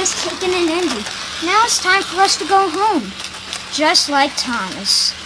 has taken an ending. Now it's time for us to go home. Just like Thomas.